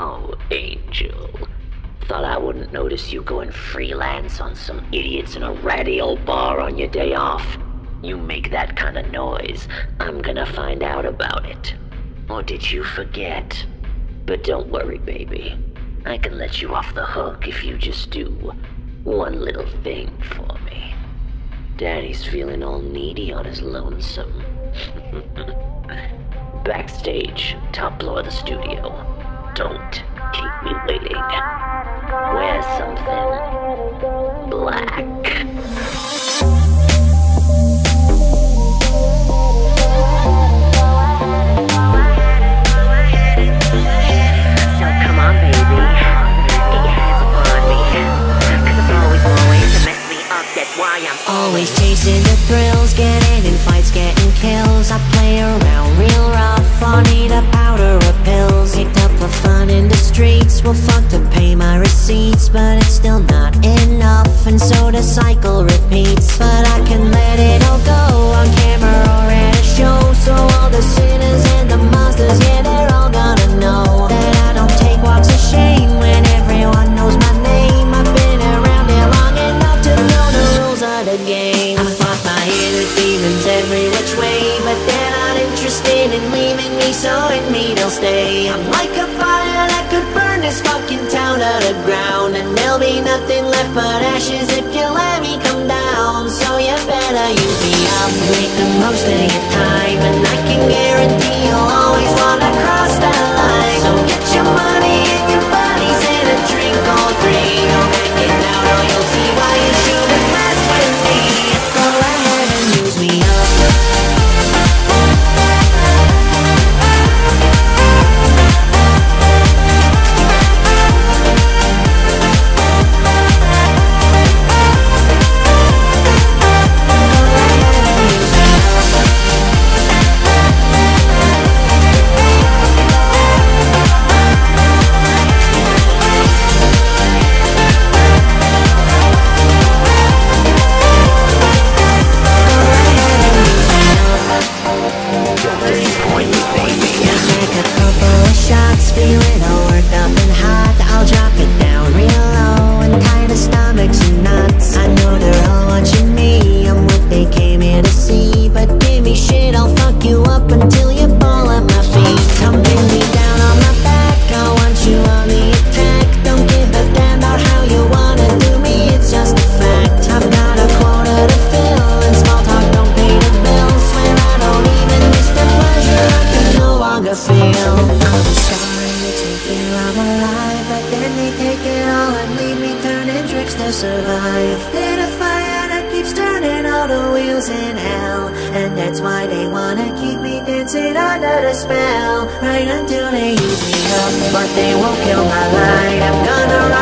Oh, Angel. Thought I wouldn't notice you going freelance on some idiots in a ratty old bar on your day off. You make that kind of noise, I'm gonna find out about it. Or did you forget? But don't worry, baby. I can let you off the hook if you just do one little thing for me. Daddy's feeling all needy on his lonesome. Backstage, top floor of the studio. Don't keep me waiting. Wear something That's why I'm Always chasing the thrills, getting in fights, getting kills. I play around real rough. I need a powder or pills. Picked up for fun in the streets. Well, fuck to pay my receipts, but it's still not enough. And so the cycle repeats. But I can let it interested in leaving me, so in me they'll stay. I'm like a fire that could burn this fucking town to the ground, and there'll be nothing left but ashes if you let me come down. So you better use me up, make the most of your time, and I can guarantee you'll the and nuts. I know they're all watching me. I'm what they came here to see. But give me shit, I'll fuck you up until you fall at my feet. Come bring me down on my back. I want you on the attack. Don't give a damn about how you wanna do me. It's just a fact. I've got a quota to fill, and small talk don't pay the bill. Swear I don't even miss the pleasure. I can no longer feel. I'm sorry, makes me feel I'm alive, then they take it all and leave me turning tricks to survive. Lit a fire that keeps turning all the wheels in hell, and that's why they wanna keep me dancing under the spell, right until they use me up. But they won't kill my light. I'm gonna